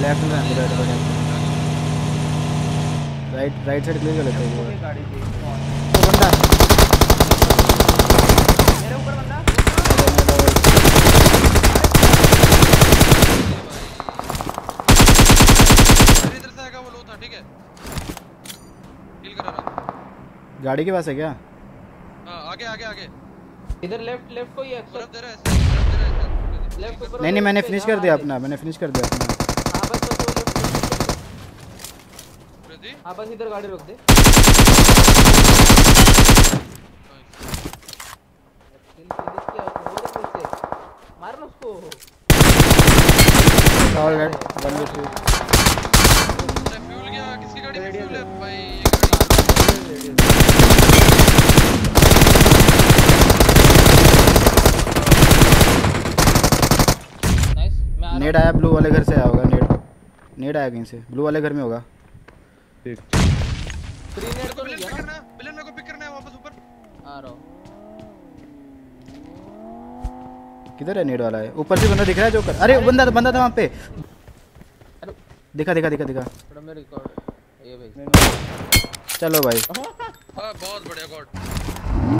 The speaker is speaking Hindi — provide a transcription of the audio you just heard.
लेफ़्ट में राइट में राइट राइट साइड क्लियर कर लेते हैं वो बंदा मेरे ऊपर बंदा अरे इधर से आएगा वो लो था ठीक है किल करा रहा गाड़ी के पास है क्या हाँ आगे आगे आगे इधर लेफ़्ट लेफ़्ट को ही है लेफ़्ट नहीं नहीं मैंने फिनिश कर दिया अपना मैंने फिनिश कर दिया अपना हाँ बस बस वो लेफ़्ट प्रति हाँ बस इधर गाड़ी रोक दे। किल किल किया वो देख उससे मार ना उसको ऑल राइट वन टू अरे फ्यूल गया। किसकी गाड़ी में फ्यूल है? भाई ये गाड़ी। नाइस मैं आ रहा नेड आया ब्लू वाले घर से आया होगा नेड नेड आया कहीं से? ब्लू वाले घर में होगा। नेट तो नहीं है करना है विलन मेरे को पिक करना है वापस ऊपर। आ रहा हूँ। किधर है नेड वाला है? ऊपर से बंदा दिख रहा है जो कर अरे बंदा तो बंदा था वहाँ पे। दिखा दिखा दिखा दिखा। थोड़ा मेरे रिकॉर्ड ये भाई। चलो भाई। बहुत बढ़िया गॉड।